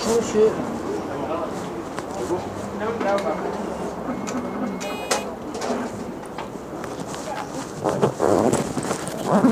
出去。 아,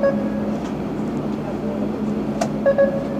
Thank you.